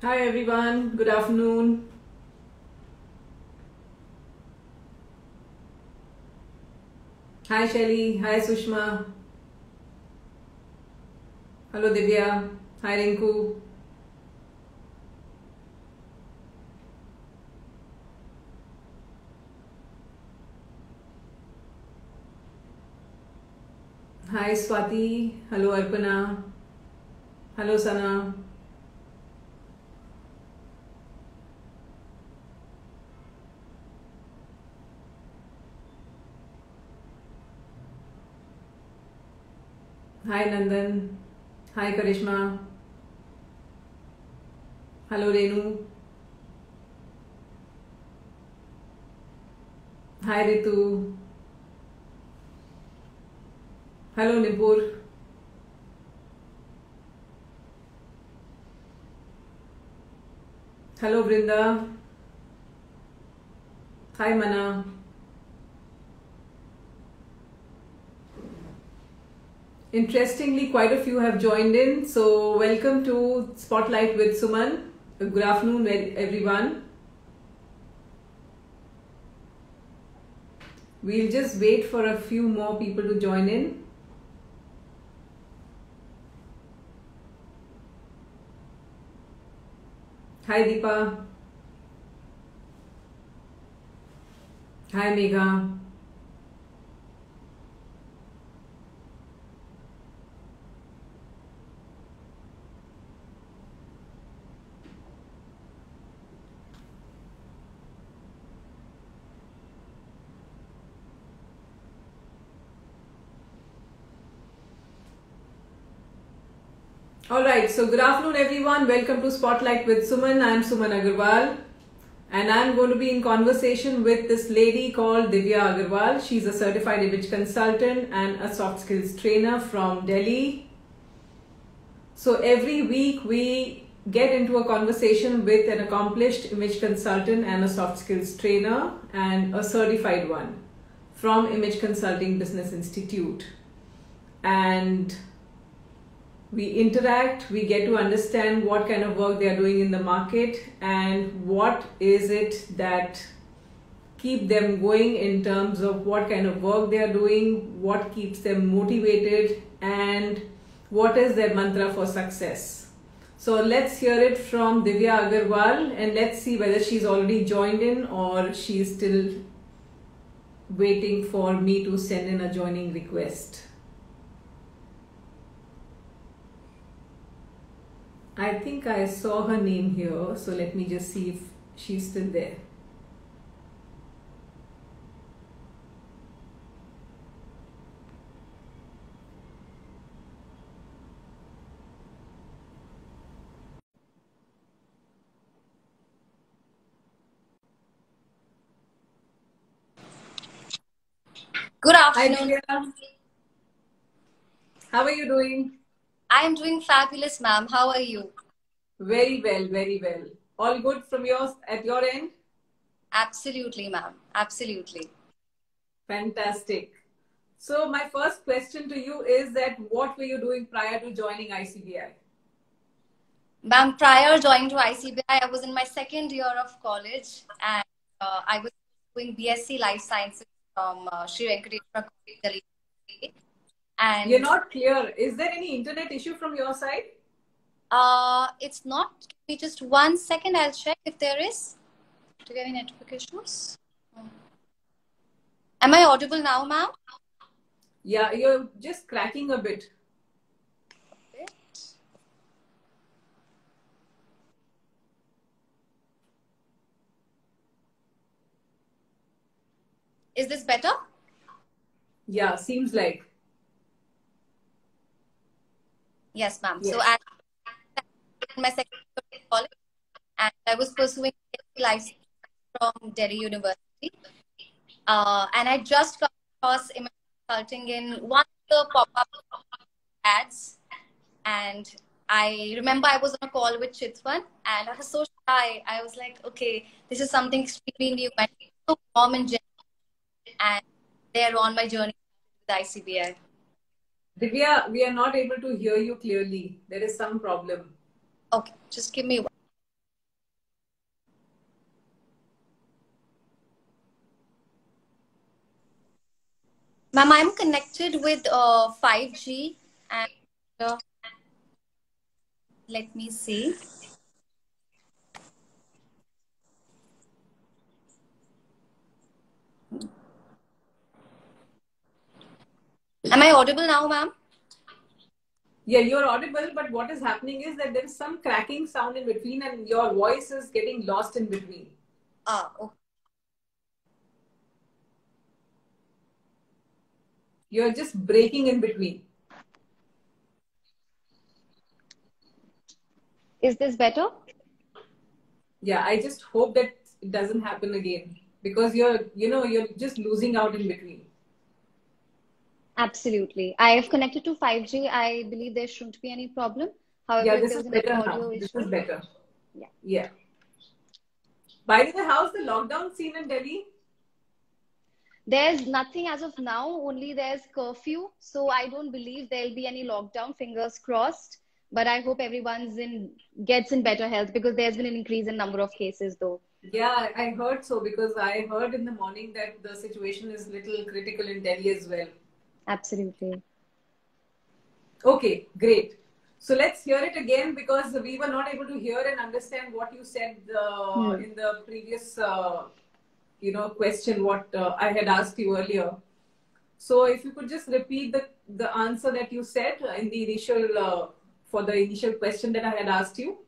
Hi everyone, good afternoon. Hi Shelly, hi Sushma. Hello Divya, hi Rinku. Hi Swati, hello Arpana, hello Sana. Hi Nandan. Hi Karishma. Hello Renu. Hi Ritu. Hello Nipur. Hello Brinda. Hi Mana. Interestingly, quite a few have joined in. So, welcome to Spotlight with Suman. Good afternoon, everyone. We'll just wait for a few more people to join in. Hi, Deepa. Hi, Megha. All right, so good afternoon, everyone. Welcome to Spotlight with Suman. I'm Suman Agarwal, and I'm going to be in conversation with this lady called Divya Aggarwal. She's a certified image consultant and a soft skills trainer from Delhi. So every week we get into a conversation with an accomplished image consultant and a soft skills trainer and a certified one from Image Consulting Business Institute. And we interact, we get to understand what kind of work they are doing in the market and what is it that keep them going in terms of what kind of work they are doing, what keeps them motivated and what is their mantra for success. So let's hear it from Divya Aggarwal and let's see whether she's already joined in or she's still waiting for me to send in a joining request. I think I saw her name here, so let me just see if she's still there. Good afternoon. Hi, How are you doing? I am doing fabulous, ma'am. How are you? Very well, very well. All good from yours at your end? Absolutely, ma'am. Absolutely. Fantastic. So my first question to you is that what were you doing prior to joining ICBI? Ma'am, prior joining to ICBI, I was in my second year of college and uh, I was doing BSc Life Sciences from uh, Sri Venkateswara College, and you're not clear. Is there any internet issue from your side? Uh, it's not. Me just one second. I'll check if there is. Do you have any network issues? Am I audible now, ma'am? Yeah, you're just cracking a bit. Is this better? Yeah, seems like. Yes, ma'am. Yes. So at my second college, and I was pursuing life from Delhi University. Uh, and I just got across image consulting in one of the pop-up ads. And I remember I was on a call with Chitwan and I was so shy. I was like, okay, this is something extremely new. I'm so warm and gentle. And they're on my journey with ICBI. Divya, we are not able to hear you clearly. There is some problem. Okay, just give me one. Ma'am, I'm connected with uh, 5G and uh, let me see. Am I audible now, ma'am? Yeah, you're audible, but what is happening is that there is some cracking sound in between and your voice is getting lost in between. Ah, okay. You're just breaking in between. Is this better? Yeah, I just hope that it doesn't happen again because you're, you know, you're just losing out in between. Absolutely. I have connected to 5G. I believe there shouldn't be any problem. However, yeah, this is better now. issue, This is better. Yeah. Yeah. By the way, how's the lockdown scene in Delhi? There's nothing as of now, only there's curfew. So I don't believe there'll be any lockdown, fingers crossed. But I hope everyone's in gets in better health because there's been an increase in number of cases though. Yeah, I heard so because I heard in the morning that the situation is little critical in Delhi as well. Absolutely. Okay, great. So let's hear it again because we were not able to hear and understand what you said uh, Hmm. in the previous, uh, you know, question what uh, I had asked you earlier. So if you could just repeat the the answer that you said in the initial uh, for the initial question that I had asked you.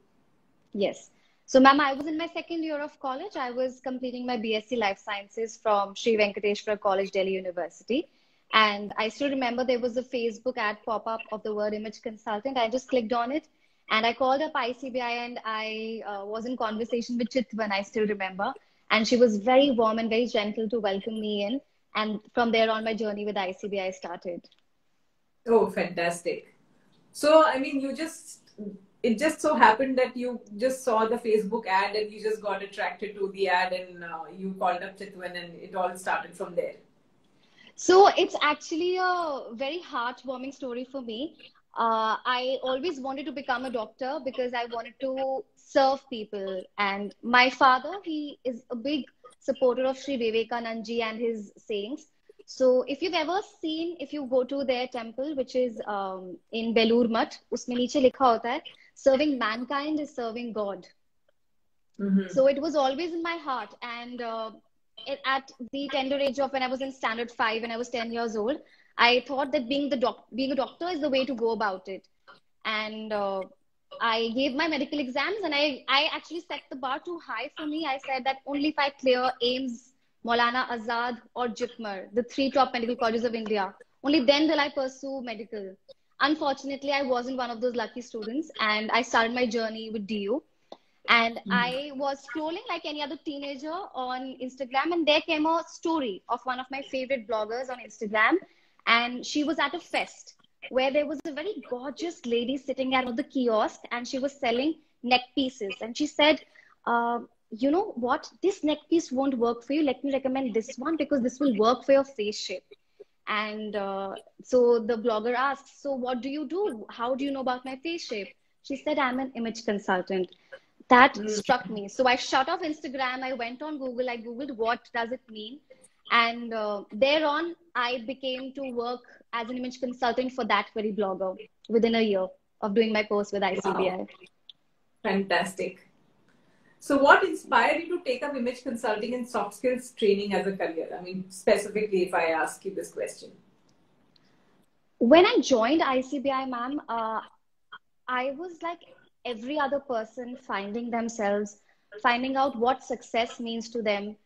Yes. So, ma'am, I was in my second year of college. I was completing my BSc Life Sciences from Sri Venkateshwara College, Delhi University. And I still remember there was a Facebook ad pop up of the word image consultant. I just clicked on it and I called up ICBI and I uh, was in conversation with Chitwan, I still remember. And she was very warm and very gentle to welcome me in. And from there on, my journey with ICBI started. Oh, fantastic. So, I mean, you just, it just so happened that you just saw the Facebook ad and you just got attracted to the ad and uh, you called up Chitwan and it all started from there. So it's actually a very heartwarming story for me. Uh, I always wanted to become a doctor because I wanted to serve people. And my father, he is a big supporter of Sri Vivekanandji and his sayings. So if you've ever seen, if you go to their temple, which is um, in Belur Math, उसमें नीचे लिखा होता है, serving mankind is serving God. Mm-hmm. So it was always in my heart. And uh, at the tender age of when I was in standard five and I was 10 years old, I thought that being the doc- being a doctor is the way to go about it. And uh, I gave my medical exams and I, I actually set the bar too high for me. I said that only if I clear AIIMS, Maulana Azad or JIPMER, the three top medical colleges of India, only then will I pursue medical. Unfortunately, I wasn't one of those lucky students and I started my journey with DU. And I was scrolling like any other teenager on Instagram, and there came a story of one of my favorite bloggers on Instagram. And she was at a fest where there was a very gorgeous lady sitting at the kiosk, and she was selling neck pieces. And she said, uh, You know what? This neck piece won't work for you. Let me recommend this one because this will work for your face shape. And uh, so the blogger asked, So what do you do? How do you know about my face shape? She said, I'm an image consultant that struck me so i shut off instagram i went on google i googled what does it mean and uh, thereon i became to work as an image consultant for that very blogger within a year of doing my course with icbi Wow. Fantastic. So, what inspired you to take up image consulting and soft skills training as a career? I mean, specifically, if I ask you this question. when i joined icbi ma'am uh, i was like every other person finding themselves finding out what success means to them.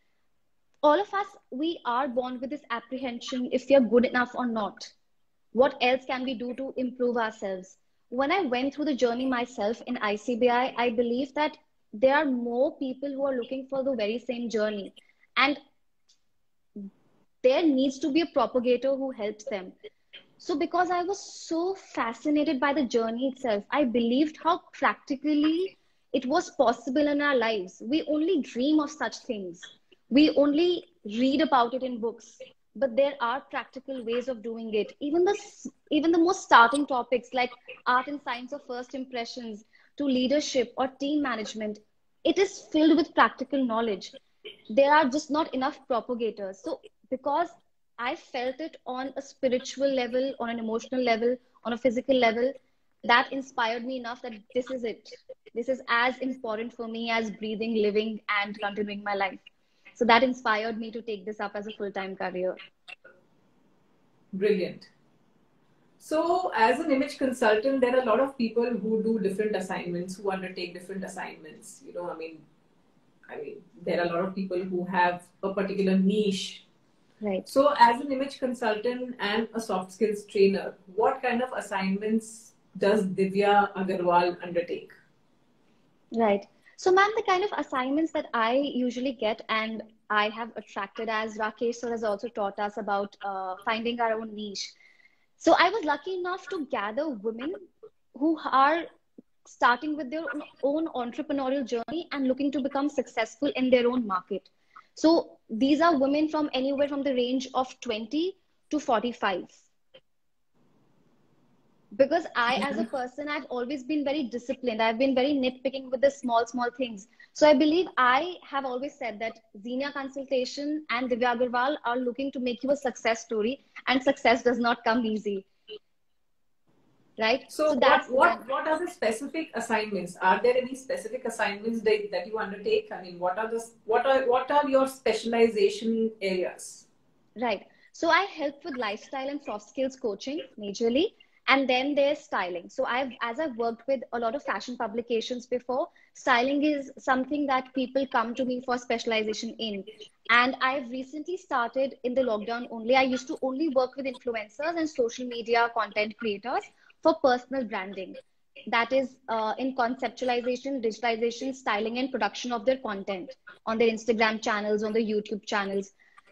All of us we are born with this apprehension if we are good enough or not. What else can we do to improve ourselves? When i went through the journey myself in icbi i believe that there are more people who are looking for the very same journey. And there needs to be a propagator who helps them so because i was so fascinated by the journey itself i believed how practically it was possible in our lives. We only dream of such things. We only read about it in books but there are practical ways of doing it. Even the even the most starting topics like art and science of first impressions to leadership or team management. It is filled with practical knowledge. There are just not enough propagators. So because I felt it on a spiritual level, on an emotional level, on a physical level. That inspired me enough that this is it. This is as important for me as breathing, living, and continuing my life. So that inspired me to take this up as a full time career. Brilliant. So, as an image consultant, there are a lot of people who do different assignments, who undertake different assignments. You know, I mean, I mean, there are a lot of people who have a particular niche. Right. So, as an image consultant and a soft skills trainer, what kind of assignments does Divya Aggarwal undertake? Right. So, ma'am, the kind of assignments that I usually get and I have attracted as Rakesh sir has also taught us about uh, finding our own niche. So, I was lucky enough to gather women who are starting with their own entrepreneurial journey and looking to become successful in their own market. So, these are women from anywhere from the range of 20 to 45 because i as a person i've always been very disciplined. I've been very nitpicking with the small small things. So i believe i have always said that Ksenia consultation and divya aggarwal are looking to make you a success story and success does not come easy right? So, so that's what, what what are the specific assignments? Are there any specific assignments that, that you undertake? I mean what are the what are what are your specialization areas? Right. So i help with lifestyle and soft skills coaching majorly and then there's styling. So i've as i've worked with a lot of fashion publications before styling is something that people come to me for specialization in. And i've recently started in the lockdown only. I used to only work with influencers and social media content creators for personal branding. That is uh, in conceptualization digitalization styling and production of their content on their instagram channels on their youtube channels.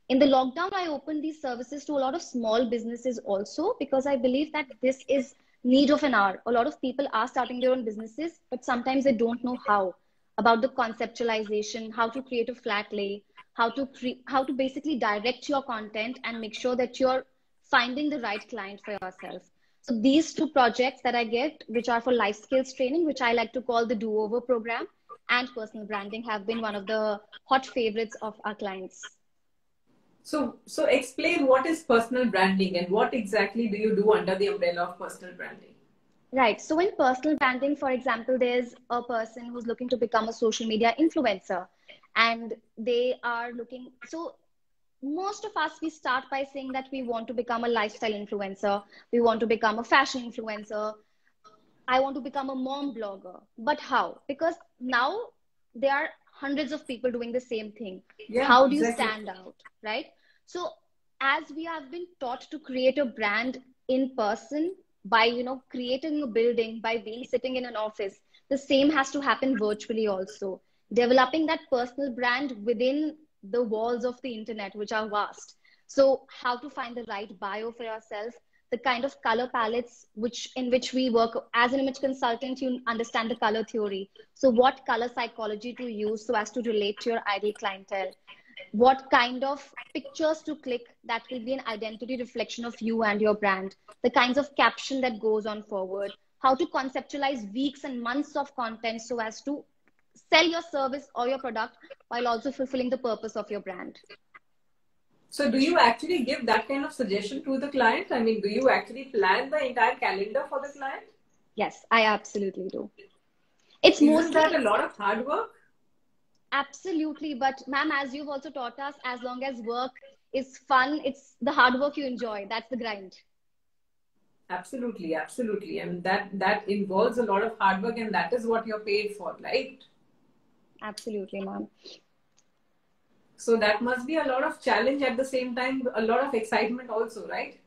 In the lockdown i opened these services to a lot of small businesses also because i believe that this is need of an hour. A lot of people are starting their own businesses but sometimes they don't know how about the conceptualization how to create a flat lay how to how to basically direct your content and make sure that you're finding the right client for yourself so these two projects that i get which are for life skills training which i like to call the do over program and personal branding have been one of the hot favorites of our clients so, so explain what is personal branding and what exactly do you do under the umbrella of personal branding? Right. So, in personal branding, for example, there's a person who's looking to become a social media influencer, and they are looking. So, most of us we start by saying that we want to become a lifestyle influencer, we want to become a fashion influencer, I want to become a mom blogger. But how? Because now there are hundreds of people doing the same thing yeah, how do you exactly. stand out right so as we have been taught to create a brand in person by you know creating a building by being sitting in an office the same has to happen virtually also developing that personal brand within the walls of the internet which are vast. So how to find the right bio for yourself the kind of color palettes which in which we work. As an image consultant you understand the color theory. So what color psychology to use so as to relate to your ideal clientele? What kind of pictures to click that will be an identity reflection of you and your brand? The kinds of caption that goes on forward. How to conceptualize weeks and months of content so as to sell your service or your product while also fulfilling the purpose of your brand so do you actually give that kind of suggestion to the client? I mean, do you actually plan the entire calendar for the client? Yes, I absolutely do. It's Isn't mostly that a lot of hard work? Absolutely, but ma'am, as you've also taught us, as long as work is fun, it's the hard work you enjoy. That's the grind. Absolutely, absolutely, and that that involves a lot of hard work, and that is what you're paid for, right? Absolutely, ma'am. So that must be a lot of challenge at the same time, a lot of excitement also, right?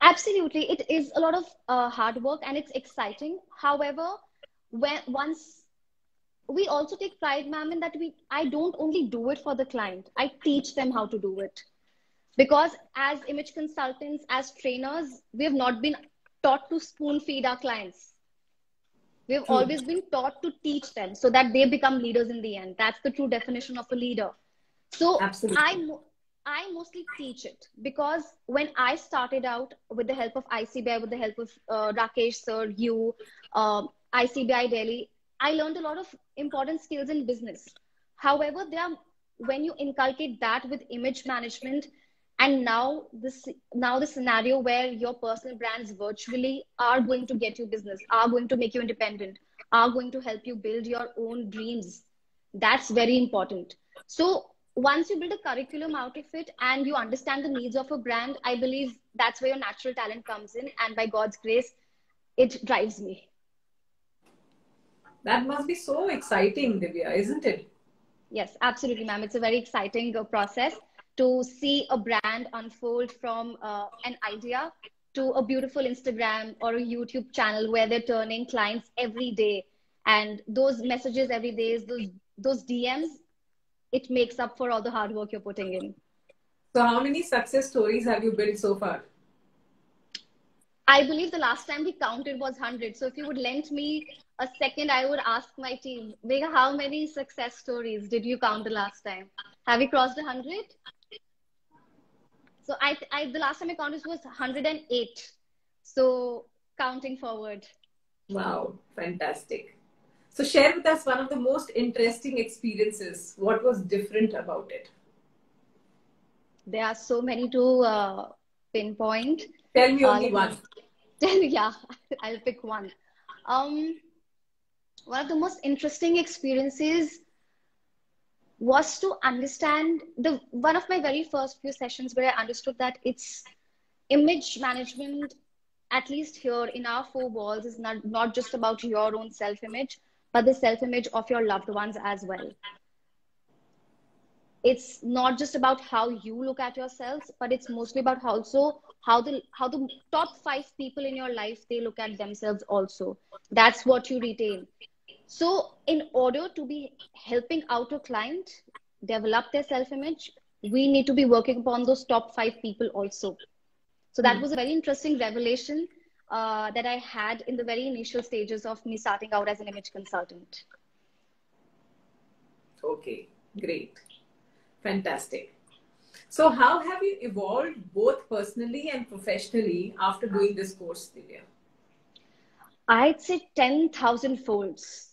Absolutely, it is a lot of uh, hard work and it's exciting. However, when once we also take pride, ma'am, in that we I don't only do it for the client. I teach them how to do it. Because as image consultants, as trainers, we have not been taught to spoon feed our clients. We have true. always been taught to teach them so that they become leaders in the end. That's the true definition of a leader. So Absolutely. I I mostly teach it because when I started out with the help of ICBI, with the help of uh, Rakesh sir, you, um, ICBI Delhi, I learned a lot of important skills in business. However, there are, when you inculcate that with image management, and now this now the scenario where your personal brands virtually are going to get you business are going to make you independent are going to help you build your own dreams that's very important. So once you build a curriculum out of it and you understand the needs of a brand i believe that's where your natural talent comes in and by god's grace it drives me. That must be so exciting divya isn't it? Yes absolutely ma'am. It's a very exciting uh, process to see a brand unfold from uh, an idea to a beautiful Instagram or a YouTube channel where they're turning clients every day. And those messages every day, those, those DMs, it makes up for all the hard work you're putting in. So, how many success stories have you built so far? I believe the last time we counted was 100. So, if you would lend me a second, I would ask my team, Vega, how many success stories did you count the last time? Have you crossed 100? So I, I the last time I counted was 108. So counting forward. Wow, fantastic. So share with us one of the most interesting experiences. What was different about it? There are so many to uh, pinpoint. Tell me only uh, one. Tell yeah, I'll pick one. Um, one of the most interesting experiences was to understand the one of my very first few sessions where I understood that it's image management, at least here in our four walls, is not, not just about your own self image, but the self image of your loved ones as well. It's not just about how you look at yourselves, but it's mostly about also how the how the top five people in your life they look at themselves also. That's what you retain so, in order to be helping out a client develop their self image, we need to be working upon those top five people also. So, that mm. was a very interesting revelation uh, that I had in the very initial stages of me starting out as an image consultant. Okay, great. Fantastic. So, how have you evolved both personally and professionally after doing this course, Divya? I'd say 10,000 folds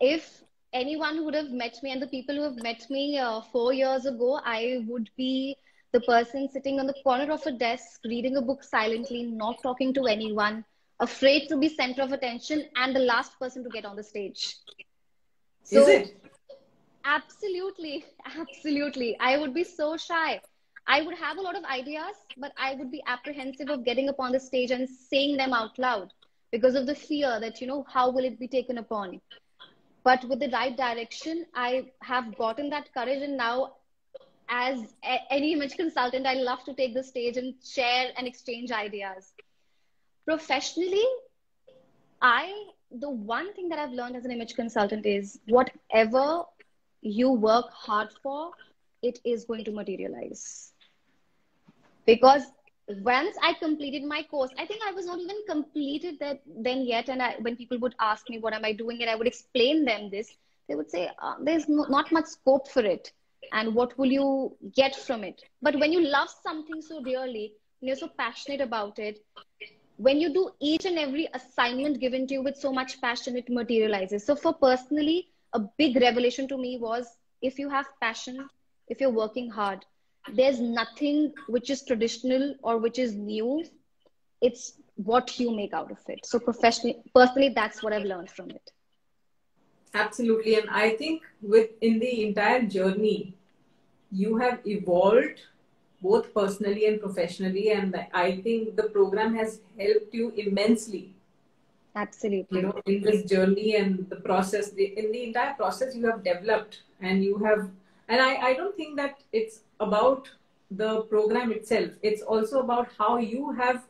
if anyone who would have met me and the people who have met me uh, four years ago, I would be the person sitting on the corner of a desk, reading a book silently, not talking to anyone, afraid to be center of attention, and the last person to get on the stage. So, Is it? Absolutely, absolutely. I would be so shy. I would have a lot of ideas, but I would be apprehensive of getting upon the stage and saying them out loud because of the fear that, you know, how will it be taken upon? But with the right direction i have gotten that courage and now as a- any image consultant i love to take the stage and share and exchange ideas. Professionally i the one thing that i've learned as an image consultant is whatever you work hard for it is going to materialize. Because once I completed my course, I think I was not even completed that then yet. And I, when people would ask me, what am I doing? And I would explain them this, they would say, uh, there's no, not much scope for it. And what will you get from it? But when you love something so dearly, and you're so passionate about it, when you do each and every assignment given to you with so much passion, it materializes. So for personally, a big revelation to me was if you have passion, if you're working hard, there's nothing which is traditional or which is new. It's what you make out of it. So professionally personally that's what i've learned from it. Absolutely. And i think with in the entire journey you have evolved both personally and professionally. And i think the program has helped you immensely. Absolutely. You know in this journey and the process the, in the entire process you have developed and you have and I, I don't think that it's about the program itself. It's also about how you have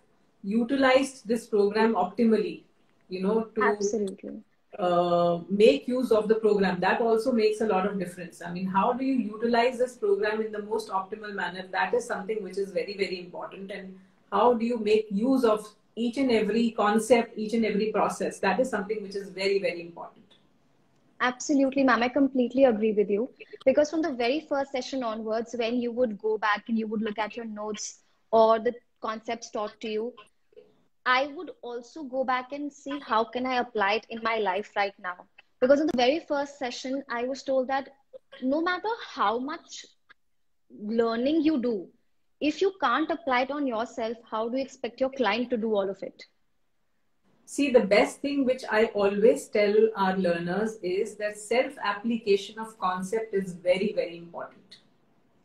utilized this program optimally, you know, to Absolutely. Uh, make use of the program. That also makes a lot of difference. I mean, how do you utilize this program in the most optimal manner? That is something which is very, very important. And how do you make use of each and every concept, each and every process? That is something which is very, very important. Absolutely, ma'am. I completely agree with you. Because from the very first session onwards, when you would go back and you would look at your notes or the concepts taught to you, I would also go back and see how can I apply it in my life right now. Because in the very first session, I was told that no matter how much learning you do, if you can't apply it on yourself, how do you expect your client to do all of it? See, the best thing which I always tell our learners is that self application of concept is very, very important.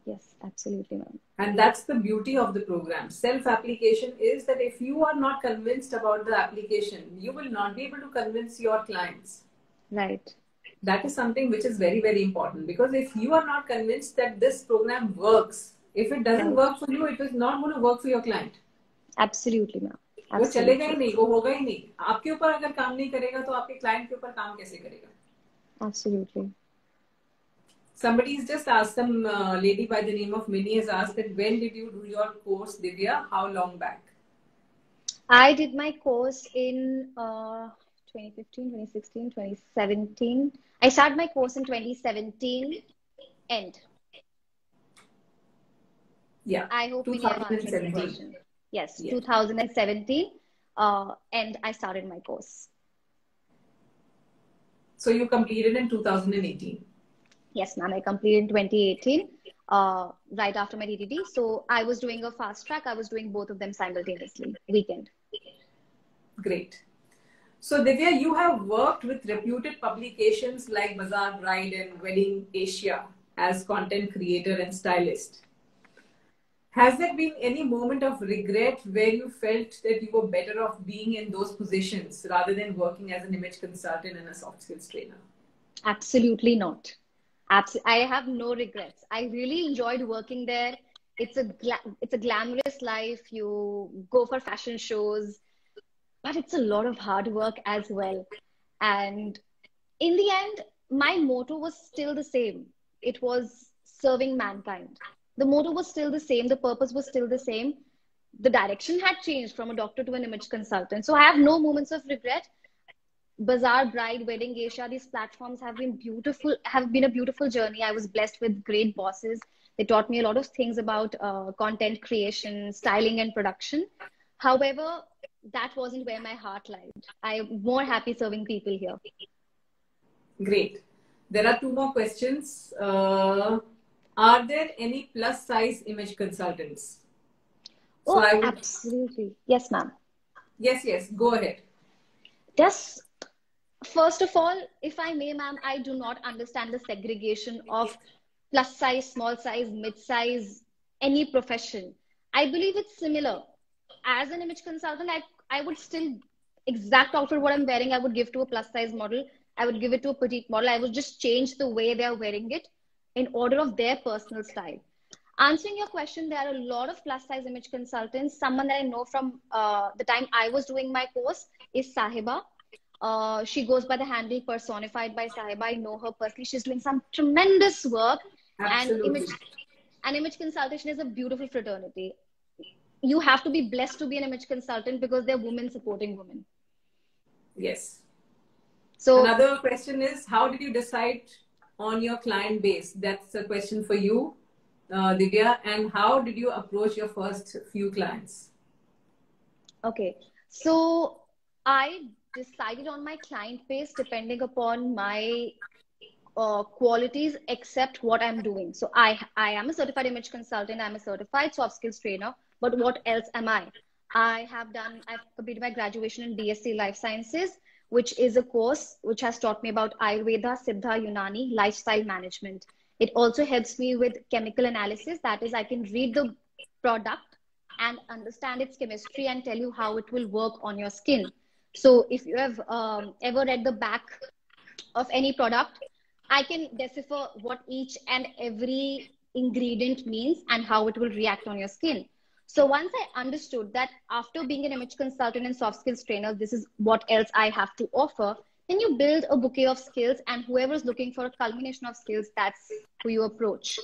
Yes, absolutely, ma'am. And that's the beauty of the program. Self application is that if you are not convinced about the application, you will not be able to convince your clients. Right. That is something which is very, very important because if you are not convinced that this program works, if it doesn't work for you, it is not going to work for your client. Absolutely, ma'am. वो चलेगा ही नहीं वो होगा ही नहीं आपके ऊपर अगर काम नहीं करेगा तो आपके क्लाइंट के ऊपर काम कैसे करेगा absolutely somebody is just asked some uh, lady by the name of mini has asked that when did you do your course divya how long back i did my course in uh, 2015 2016 2017 i started my course in 2017 end yeah i hope 2017 yes, 2017 uh, and i started my course. So you completed in 2018 yes ma'am i completed in 2018 uh, right after my ddd so i was doing a fast track. I was doing both of them simultaneously weekend. Great. So divya you have worked with reputed publications like bazaar bride and wedding asia as content creator and stylist. Has there been any moment of regret where you felt that you were better off being in those positions rather than working as an image consultant and a soft skills trainer? Absolutely not. Absolutely, I have no regrets. I really enjoyed working there. It's a gla- it's a glamorous life. You go for fashion shows, but it's a lot of hard work as well. And in the end, my motto was still the same. It was serving mankind. The motto was still the same. The purpose was still the same. The direction had changed from a doctor to an image consultant. So I have no moments of regret Bazaar, Bride, Wedding Asia these platforms have been beautiful, have been a beautiful journey. I was blessed with great bosses. They taught me a lot of things about uh, content creation, styling, and production. However, that wasn't where my heart lied. I am more happy serving people here. Great. There are two more questions. Uh, are there any plus size image consultants? So oh, would... absolutely. Yes, ma'am. Yes, yes. Go ahead. Yes, first of all, if I may, ma'am, I do not understand the segregation of plus size, small size, mid size, any profession. I believe it's similar. As an image consultant, I, I would still exact outfit what I'm wearing, I would give to a plus size model. I would give it to a petite model. I would just change the way they are wearing it in order of their personal style. Answering your question, there are a lot of plus size image consultants. Someone that I know from uh, the time I was doing my course is Sahiba. Uh, she goes by the handle personified by Sahiba. I know her personally. She's doing some tremendous work. Absolutely. And image, and image consultation is a beautiful fraternity. You have to be blessed to be an image consultant because they're women supporting women. Yes. So another question is, how did you decide on your client base? That's a question for you, uh, Divya. And how did you approach your first few clients? Okay, so I decided on my client base depending upon my uh, qualities except what I'm doing. So I I am a certified image consultant. I'm a certified soft skills trainer. But what else am I? I have done. I've completed my graduation in BSc Life Sciences, which is a course which has taught me about Ayurveda, Siddha, Unani, lifestyle management. It also helps me with chemical analysis. That is, I can read the product and understand its chemistry and tell you how it will work on your skin. So if you have um, ever read the back of any product, I can decipher what each and every ingredient means and how it will react on your skin. So once I understood that after being an image consultant and soft skills trainer, this is what else I have to offer, then you build a bouquet of skills and whoever is looking for a culmination of skills, that's who you approach.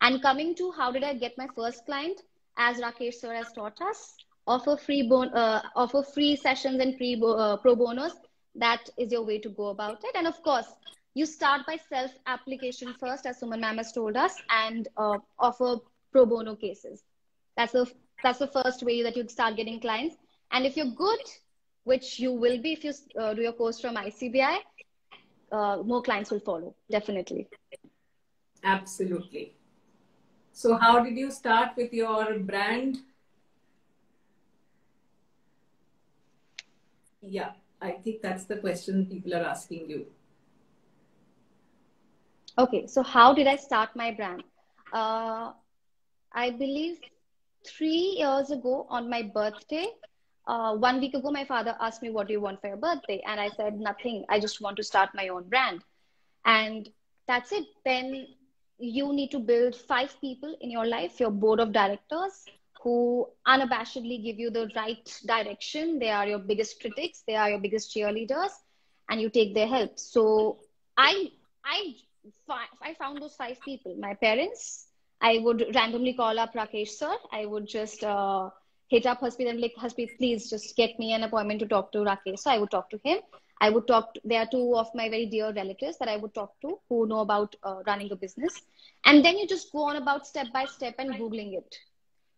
And coming to how did I get my first client? As Rakesh sir has taught us, offer free bon- uh, offer free sessions and bo- uh, pro bonos that is your way to go about it and of course you start by self application first as suman ma'am has told us and uh, offer pro bono cases that's the that's the first way that you start getting clients and if you're good which you will be if you uh, do your course from icbi uh, more clients will follow definitely absolutely So, how did you start with your brand? Yeah, I think that's the question people are asking you. Okay, so how did I start my brand? Uh, I believe three years ago on my birthday, uh, one week ago, my father asked me, What do you want for your birthday? And I said, Nothing. I just want to start my own brand. And that's it. Then you need to build five people in your life, your board of directors, who unabashedly give you the right direction. They are your biggest critics, they are your biggest cheerleaders, and you take their help. So I, I, I found those five people. My parents, I would randomly call up Rakesh sir. I would just uh, hit up Haspreet and like, Haspreet, please just get me an appointment to talk to Rakesh. So I would talk to him. I would talk, to, there are two of my very dear relatives that I would talk to who know about uh, running a business. And then you just go on about step by step and Googling it.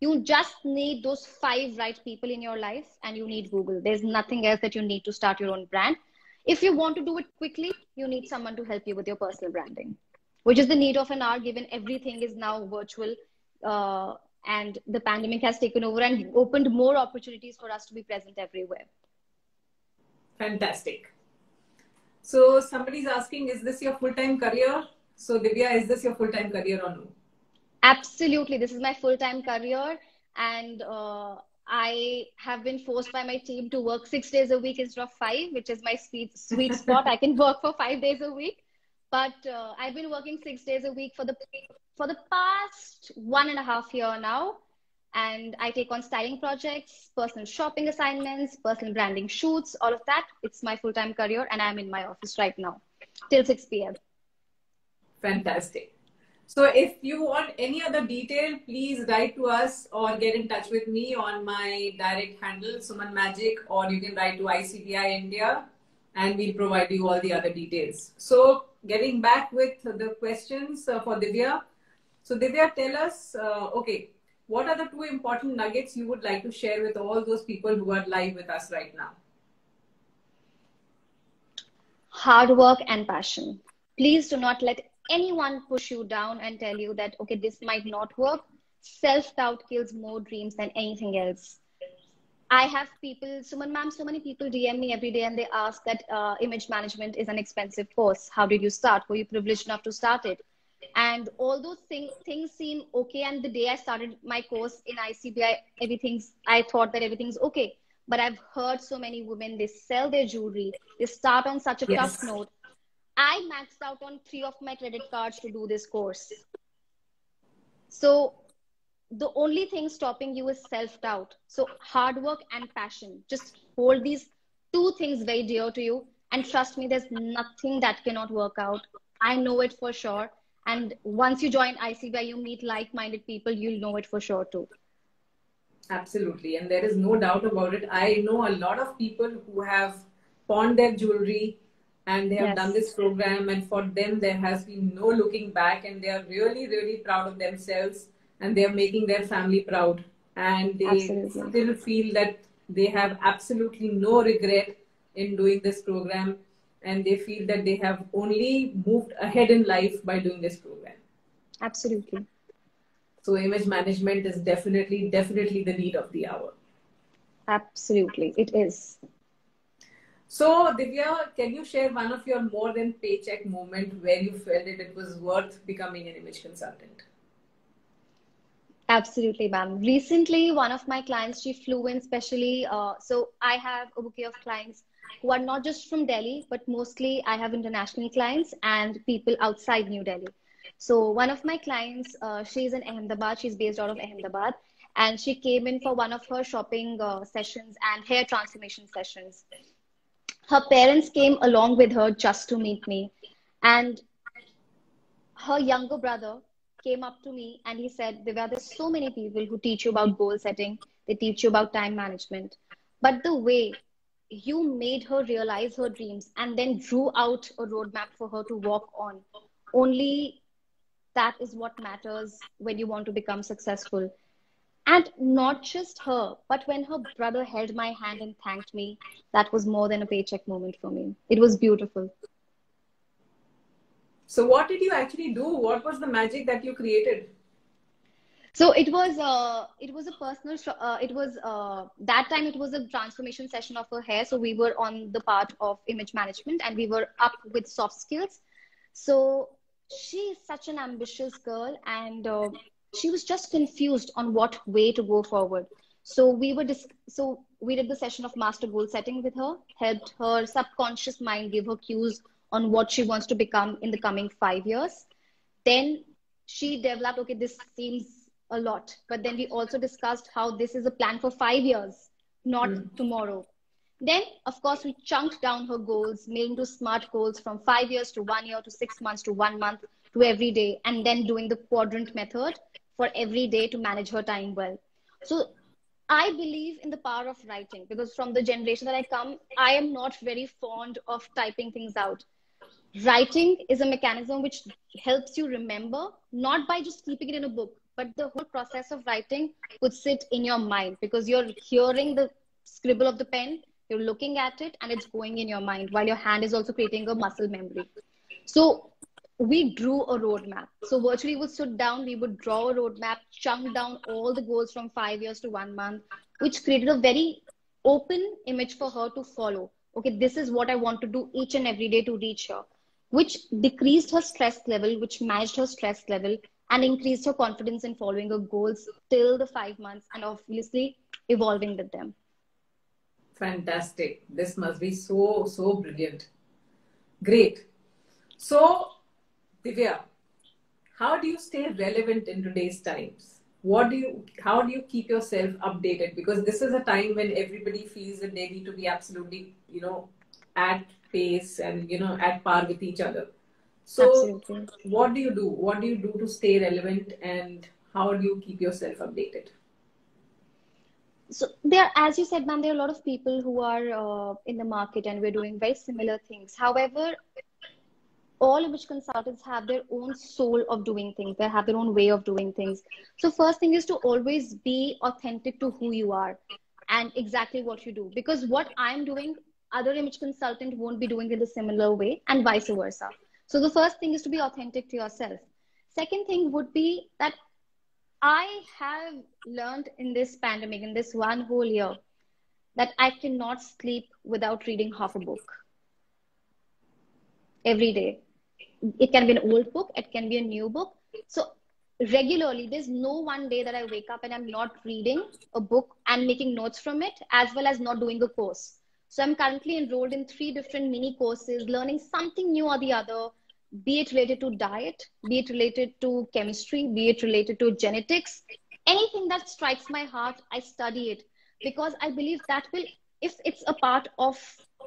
You just need those five right people in your life and you need Google. There's nothing else that you need to start your own brand. If you want to do it quickly, you need someone to help you with your personal branding, which is the need of an hour given everything is now virtual. Uh, and the pandemic has taken over and opened more opportunities for us to be present everywhere. Fantastic. So somebody's asking, is this your full-time career? So Divya, is this your full-time career or no? Absolutely. This is my full-time career. And uh, I have been forced by my team to work six days a week instead of five, which is my sweet, sweet spot. I can work for five days a week. But uh, I've been working six days a week for the for the past one and a half year now. And I take on styling projects, personal shopping assignments, personal branding shoots, all of that. It's my full time career, and I'm in my office right now till 6 p.m. Fantastic. So, if you want any other detail, please write to us or get in touch with me on my direct handle, Suman Magic, or you can write to ICBI India and we'll provide you all the other details. So, getting back with the questions uh, for Divya. So Divya, tell us, uh, okay, what are the two important nuggets you would like to share with all those people who are live with us right now? Hard work and passion. Please do not let anyone push you down and tell you that, okay, this might not work. Self doubt kills more dreams than anything else. I have people, Suman ma'am, so many people DM me every day and they ask that uh, image management is an expensive course. How did you start? Were you privileged enough to start it? and all those things things seem okay and the day i started my course in icbi everything's i thought that everything's okay but i've heard so many women they sell their jewelry they start on such a yes. tough note i maxed out on three of my credit cards to do this course so the only thing stopping you is self doubt so hard work and passion just hold these two things very dear to you and trust me there's nothing that cannot work out i know it for sure and once you join ICBI, you meet like-minded people, you'll know it for sure too. Absolutely. And there is no doubt about it. I know a lot of people who have pawned their jewelry and they have yes. done this program and for them there has been no looking back and they are really, really proud of themselves and they are making their family proud. And they absolutely. still feel that they have absolutely no regret in doing this program and they feel that they have only moved ahead in life by doing this program. Absolutely. So image management is definitely, definitely the need of the hour. Absolutely, it is. So Divya, can you share one of your more than paycheck moment where you felt that it was worth becoming an image consultant? Absolutely, ma'am. Recently, one of my clients, she flew in specially. Uh, so I have a bouquet of clients who are not just from Delhi, but mostly I have international clients and people outside New Delhi. So one of my clients, uh, she's in Ahmedabad. She's based out of Ahmedabad, and she came in for one of her shopping uh, sessions and hair transformation sessions. Her parents came along with her just to meet me, and her younger brother came up to me and he said, "Divya, there's so many people who teach you about goal setting. They teach you about time management, but the way you made her realize her dreams and then drew out a roadmap for her to walk on. Only that is what matters when you want to become successful. And not just her, but when her brother held my hand and thanked me, that was more than a paycheck moment for me. It was beautiful. So, what did you actually do? What was the magic that you created? so it was uh, it was a personal uh, it was uh, that time it was a transformation session of her hair so we were on the part of image management and we were up with soft skills so she is such an ambitious girl and uh, she was just confused on what way to go forward so we were dis- so we did the session of master goal setting with her helped her subconscious mind give her cues on what she wants to become in the coming 5 years then she developed okay this seems a lot. But then we also discussed how this is a plan for five years, not mm. tomorrow. Then, of course, we chunked down her goals, made into smart goals from five years to one year to six months to one month to every day, and then doing the quadrant method for every day to manage her time well. So, I believe in the power of writing because from the generation that I come, I am not very fond of typing things out. Writing is a mechanism which helps you remember, not by just keeping it in a book, but the whole process of writing would sit in your mind because you're hearing the scribble of the pen you're looking at it and it's going in your mind while your hand is also creating a muscle memory. So we drew a roadmap. So virtually we sit down we would draw a roadmap chunk down all the goals from five years to one month which created a very open image for her to follow. Okay this is what i want to do each and every day to reach her which decreased her stress level which managed her stress level and increased her confidence in following her goals till the five months and obviously evolving with them. Fantastic. This must be so, so brilliant. Great. So, Divya, how do you stay relevant in today's times? What do you, how do you keep yourself updated? Because this is a time when everybody feels that they need to be absolutely, you know, at pace and, you know, at par with each other. So, Absolutely. what do you do? What do you do to stay relevant, and how do you keep yourself updated? So there, as you said, man there are a lot of people who are uh, in the market, and we're doing very similar things. However, all image consultants have their own soul of doing things. They have their own way of doing things. So first thing is to always be authentic to who you are and exactly what you do. Because what I'm doing, other image consultant won't be doing it a similar way, and vice versa. So the first thing is to be authentic to yourself. Second thing would be that I have learned in this pandemic, in this one whole year, that I cannot sleep without reading half a book every day. It can be an old book, it can be a new book. So regularly, there's no one day that I wake up and I'm not reading a book and making notes from it, as well as not doing a course. So I'm currently enrolled in three different mini courses, learning something new or the other, be it related to diet, be it related to chemistry, be it related to genetics, anything that strikes my heart, I study it because I believe that will, if it's a part of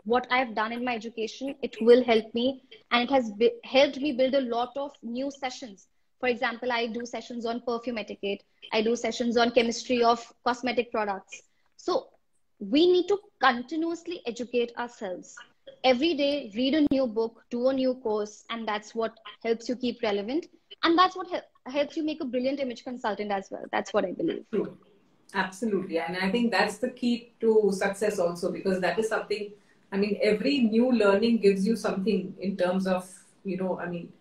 what I've done in my education, it will help me and it has helped me build a lot of new sessions. For example, I do sessions on perfume etiquette, I do sessions on chemistry of cosmetic products. So we need to continuously educate ourselves. Every day read a new book do a new course and that's what helps you keep relevant and that's what helps you make a brilliant image consultant as well. That's what i believe. True. absolutely. And i think that's the key to success also because that is something i mean every new learning gives you something in terms of you know i mean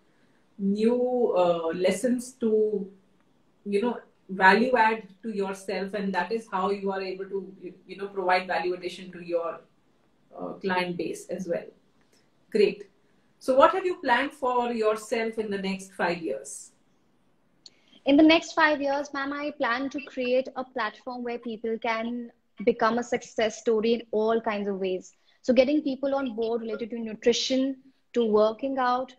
new uh, lessons to you know value add to yourself and that is how you are able to you know provide value addition to your uh, client base as well. Great. So what have you planned for yourself in the next 5 years? In the next 5 years ma'am i plan to create a platform where people can become a success story in all kinds of ways. So getting people on board related to nutrition to working out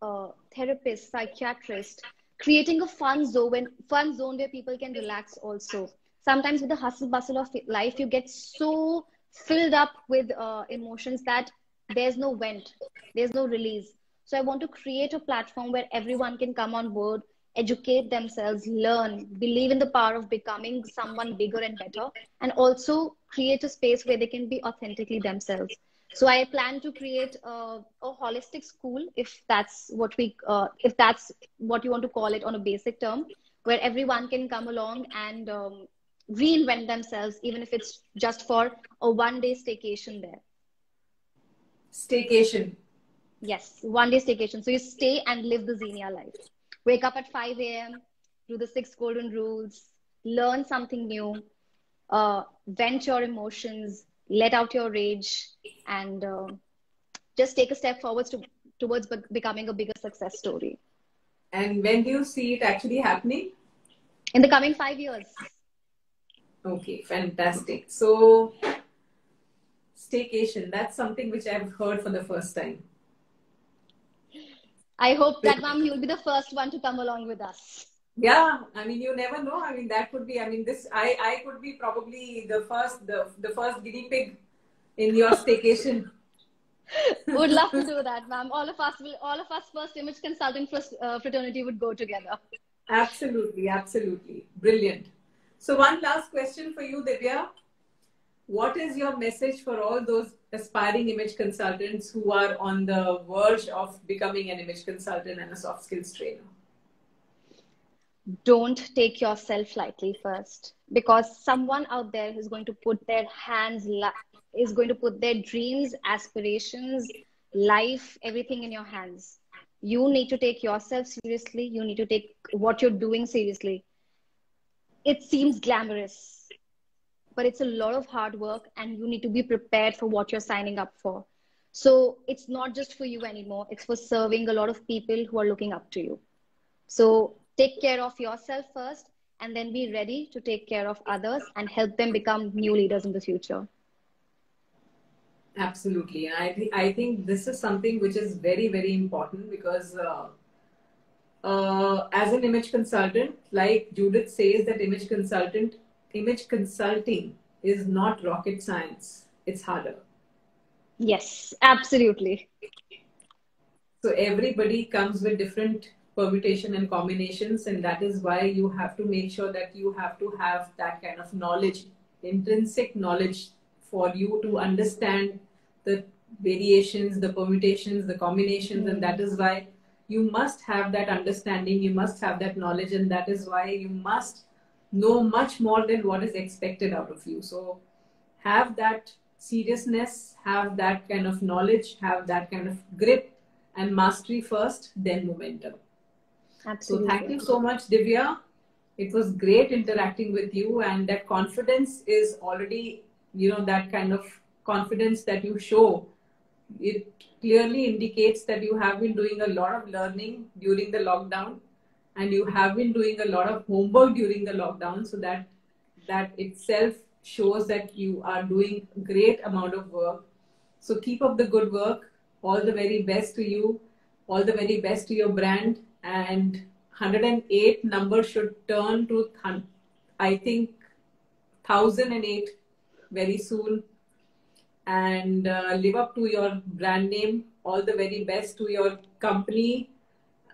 uh, therapist psychiatrist creating a fun zone fun zone where people can relax also. Sometimes with the hustle bustle of life you get so filled up with uh, emotions that there's no vent there's no release. So i want to create a platform where everyone can come on board educate themselves learn believe in the power of becoming someone bigger and better and also create a space where they can be authentically themselves so i plan to create a, a holistic school if that's what we uh, if that's what you want to call it on a basic term where everyone can come along and um, reinvent themselves even if it's just for a one day staycation there. Staycation. Yes one day staycation. So you stay and live the Ksenia life. Wake up at 5 a.m do the six golden rules, learn something new, uh, vent your emotions, let out your rage, and uh, just take a step forward to, towards be- becoming a bigger success story. And when do you see it actually happening? In the coming five years. Okay, fantastic. So, staycation, that's something which I've heard for the first time. I hope that, mom, you'll be the first one to come along with us. Yeah, I mean, you never know. I mean, that could be. I mean, this I I could be probably the first the the first guinea pig in your staycation. would love to do that, ma'am. All of us will. All of us first image consulting uh, fraternity would go together. Absolutely, absolutely, brilliant. So, one last question for you, Divya. What is your message for all those aspiring image consultants who are on the verge of becoming an image consultant and a soft skills trainer? Don't take yourself lightly first because someone out there is going to put their hands is going to put their dreams aspirations life everything in your hands. You need to take yourself seriously. You need to take what you're doing seriously. It seems glamorous but it's a lot of hard work and you need to be prepared for what you're signing up for. So it's not just for you anymore. It's for serving a lot of people who are looking up to you. So take care of yourself first and then be ready to take care of others and help them become new leaders in the future. Absolutely. And i think i think this is something which is very very important because uh, uh, as an image consultant like judith says that image consultant image consulting is not rocket science. It's harder. Yes absolutely. So everybody comes with different permutation and combinations and that is why you have to make sure that you have to have that kind of knowledge intrinsic knowledge for you to understand the variations the permutations the combinations mm-hmm. and that is why you must have that understanding you must have that knowledge and that is why you must know much more than what is expected out of you so have that seriousness have that kind of knowledge have that kind of grip and mastery first then momentum Absolutely. So thank you so much, Divya. It was great interacting with you, and that confidence is already, you know, that kind of confidence that you show. It clearly indicates that you have been doing a lot of learning during the lockdown, and you have been doing a lot of homework during the lockdown. So that that itself shows that you are doing great amount of work. So keep up the good work. All the very best to you. All the very best to your brand and 108 number should turn to i think 1008 very soon. And uh, live up to your brand name. All the very best to your company.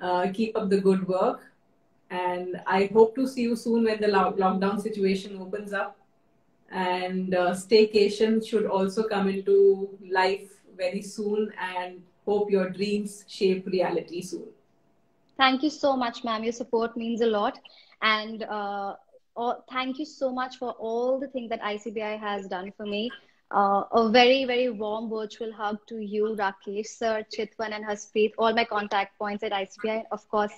Uh, keep up the good work. And i hope to see you soon when the lockdown situation opens up. And uh, staycation should also come into life very soon. And hope your dreams shape reality soon Thank you so much, ma'am. Your support means a lot. And uh, oh, thank you so much for all the things that ICBI has done for me. Uh, a very, very warm virtual hug to you, Rakesh, Sir, Chitwan, and Haspreet, all my contact points at ICBI. Of course,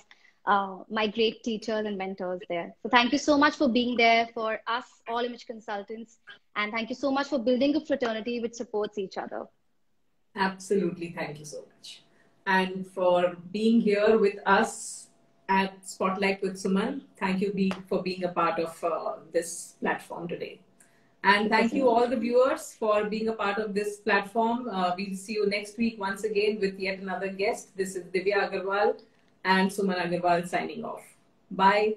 uh, my great teachers and mentors there. So thank you so much for being there for us, all image consultants. And thank you so much for building a fraternity which supports each other. Absolutely. Thank you so much and for being here with us at Spotlight with Suman. Thank you be, for being a part of uh, this platform today. And thank you all the viewers for being a part of this platform. Uh, we'll see you next week once again with yet another guest. This is Divya Aggarwal and Suman Agarwal signing off. Bye.